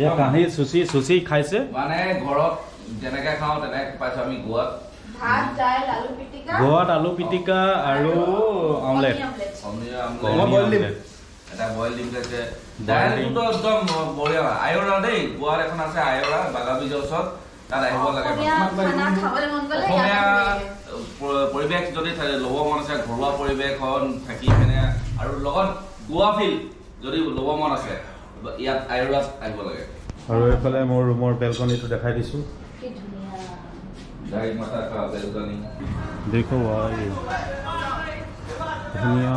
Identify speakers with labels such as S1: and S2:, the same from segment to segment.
S1: এয়া কাঁহী চুচি চুচি খাইছে।
S2: মানে ঘৰত যেনেকে খাওঁ তেনেকে পাইছো আমি গোৱাত।
S3: ভাত দাইল আলু পিটিকা।
S1: গোৱাত আলু পিটিকা আৰু অমলেট।
S3: আমলেট।
S2: আমলেট,
S4: বইল দিম।
S1: অমলেট।
S2: এটা বইল খাইছে
S1: বইল ডিম।
S2: দাইলটোতো একদম বঢ়িয়া। আয়ৰা দেই গোৱাত এখন আছে আয়ৰা বাগাবীজৰ ওচৰত তাত আহিব লাগে
S3: অসমীয়া খানা খাবলৈ মন গ'লে
S2: অসমীয়া
S3: ইয়াত আহিব লাগে।
S2: প- পৰিৱেশ যদি ল'ব মন আছে ঘৰুৱা পৰিৱেশত থাকি পিনে আৰু লগত গোৱা ফিল যদি ল'ব মন আছে ইয়াত আয়ুৰাত আহিব লাগে
S1: আৰু এইফালে মোৰ ৰুমৰ বেলকনিটো দেখাই দিছোঁ।
S3: কি ধুনীয়া।
S2: গাড়ী মাথা খোৱা বেলকনি
S1: দেখো ভাই ধুনীয়া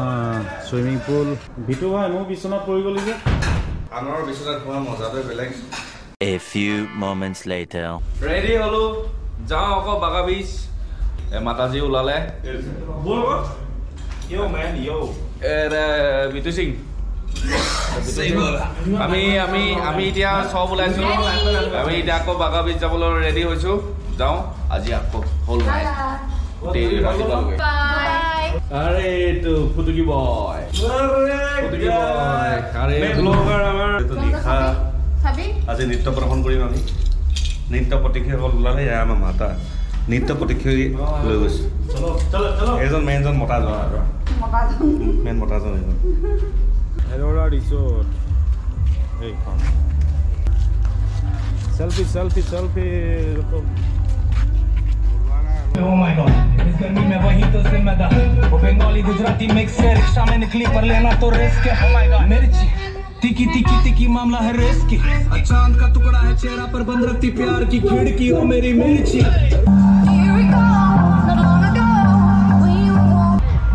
S1: চুইমিং পুল ভিতু ভাই মোৰ বিচনাত পৰি গ'লি যে
S4: আনৰ বিচনাত খোৱা মজাটোৱে বেলেগ।
S5: A few moments later.
S2: Ready হ'লো? যাওঁ আকৌ বাগা বীজ এ মাতাজী ওলালে। বিতু সিং। আমি আমি আমি এতিয়া চব ওলাইছো। আমি এতিয়া আকৌ বাগা বীজ যাবলৈ ৰেডি হৈছো। যাওঁ। আজি আকৌ হ'ল নাই। গোটেই ৰাতিপুৱালৈকে
S3: বাই
S2: আৰে এইটো ফুটুকি বয় ফুটুকি বয় আৰে
S4: ব্লগাৰ আমাৰ। এইটো নিশা
S3: চাবি।
S4: আজি নৃত্য প্ৰদৰ্শন কৰিম আমি। নৃত্য প্ৰতিক্ষকসকল ওলালে এয়া আমাৰ মাতা। নৃত্য প্ৰতিক্ষী লৈ গৈছো। এইজন মেইনজন মতাজন
S3: মতাজন
S4: মেইন মতাজন এইজন
S1: एलोरा रिसोर्ट एक selfie selfie selfie
S6: Oh my God इस गर्मी में वही तो जिम्मेदार। वो बंगाली गुजराती मिक्स है रिक्शा में निकली पर लेना तो रिस्क है। Oh my god. मिर्ची। तिकी तिकी तिकी मामला है रेस की चाँद का टुकड़ा है चेहरा पर बंद रखती प्यार की खिड़की। ओ मेरी मिर्ची।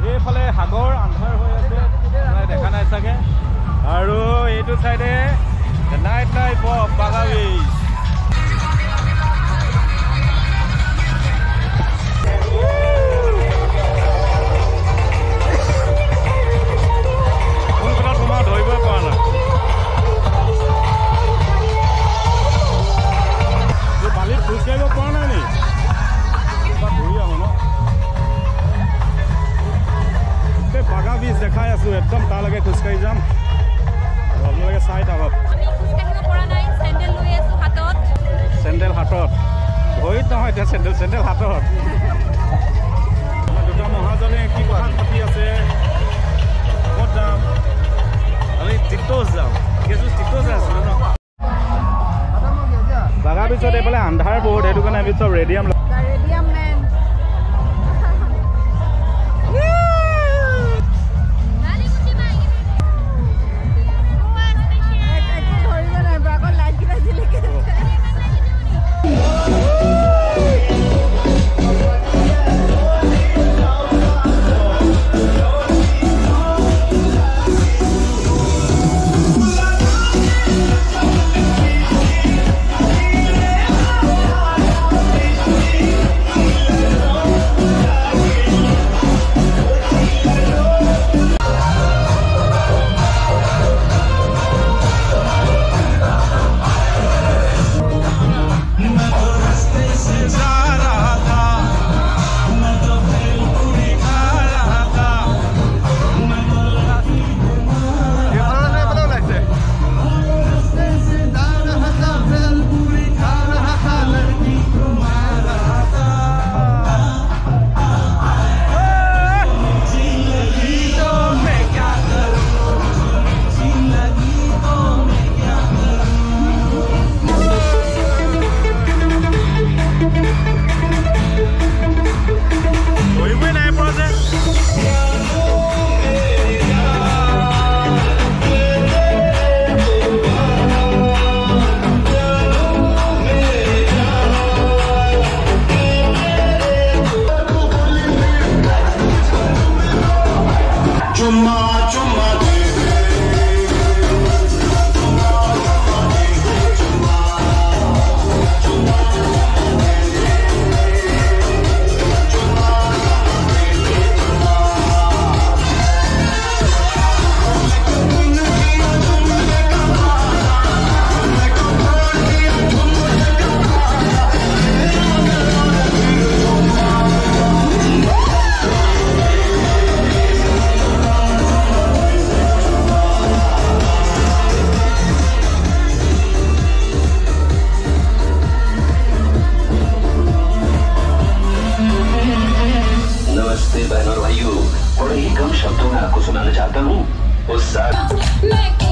S1: ये भले हगोर अंधा চাগে? আৰু এইটো চাইডে নাইট অফ বাগাবীজ দেখাই আছোঁ একদম তালৈকে খোজকাঢ়ি যাম। আৰু আপোনালোকে চাই থাকক।
S7: আমি খোজকাঢ়িব পৰা নাই চেণ্ডেল লৈ আছো হাতত।
S1: ভৰিত নহয় এতিয়া চেণ্ডেল চেণ্ডেল হাতত। দুটা মহাজনে কি কথা পাতি আছে ক'ত যাম? আমি টিট'চ যাম। কেইযোৰ টিট'চে আছিলোঁ ন বাগা পিছত এইফালে আন্ধাৰ বহুত সেইটো কাৰণে আমি চব ৰেডিয়াম
S8: Cuma, cuma Make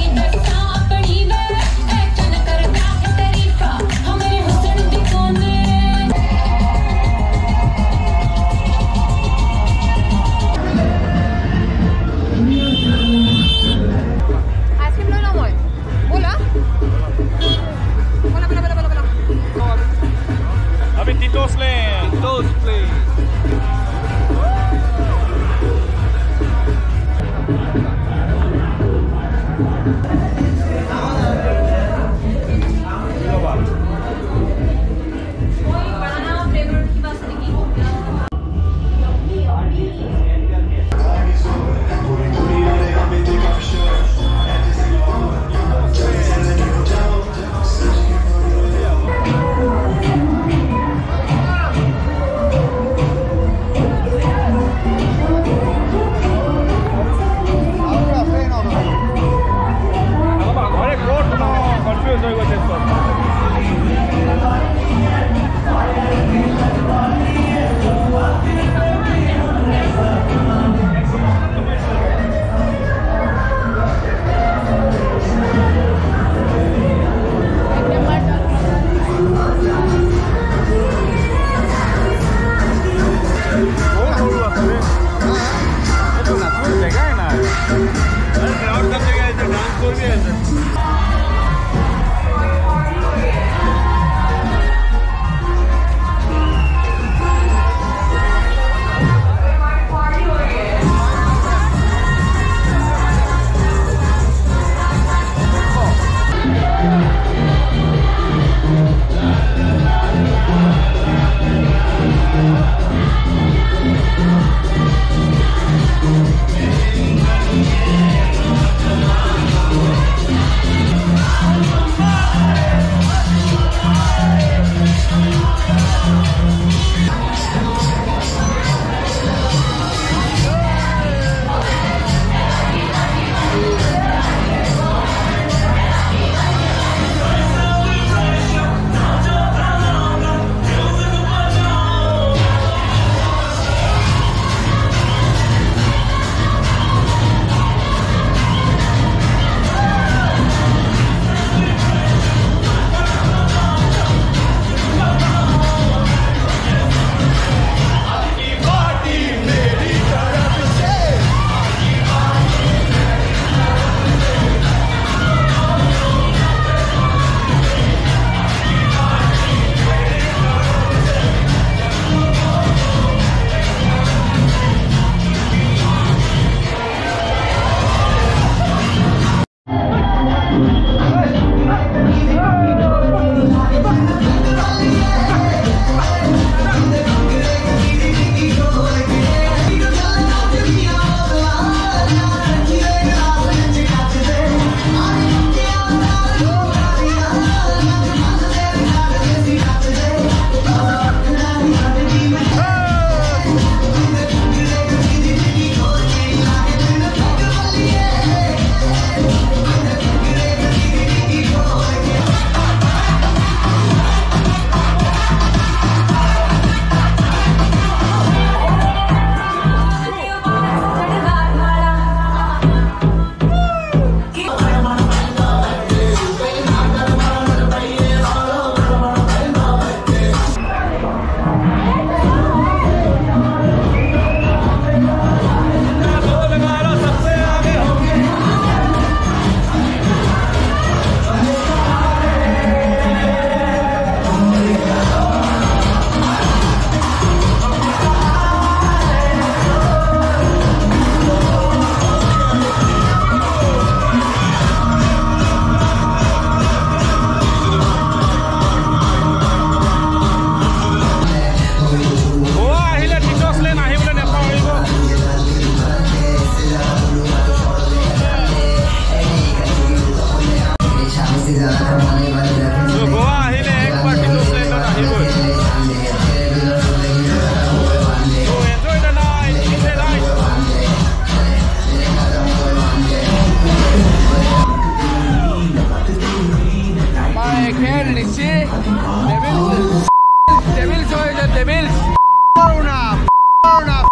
S8: una, una.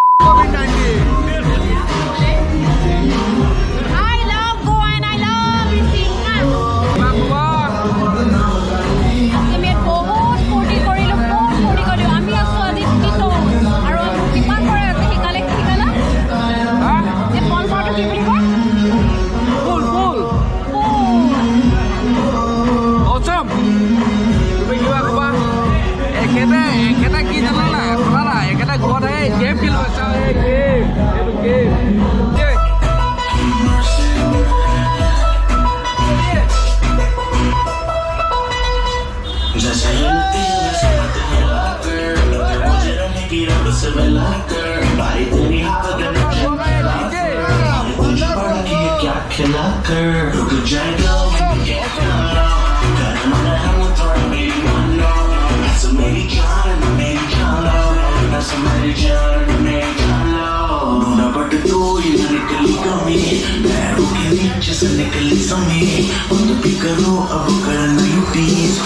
S8: तो ये निकली कमी पैरों के नीचे से
S9: निकली समय बंद भी करो अब करना यू प्लीज